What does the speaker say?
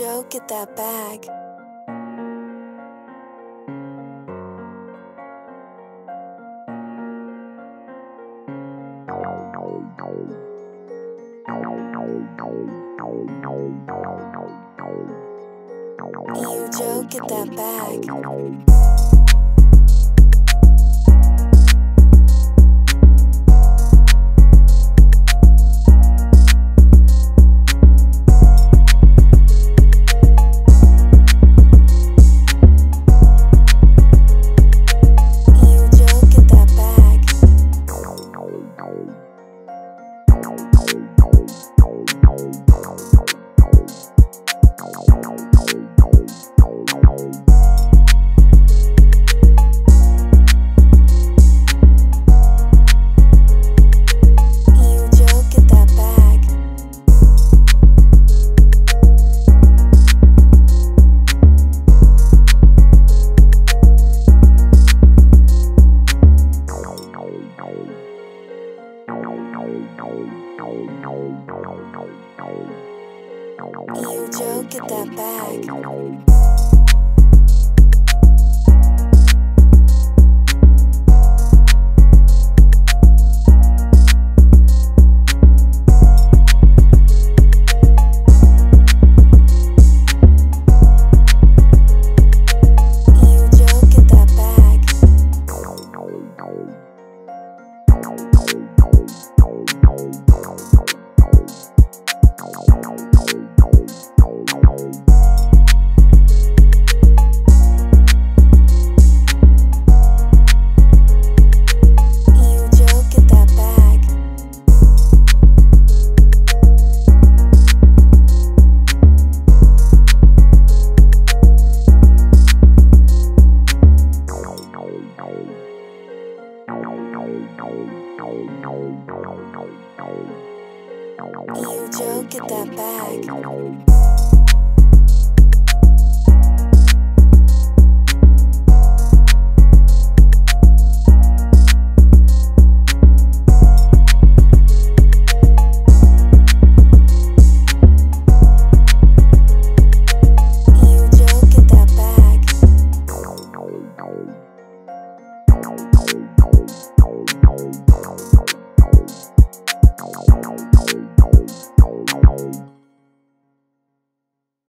Joe, get that bag. You, Joe, get that bag. Get that bag. You, Joe, get that bag.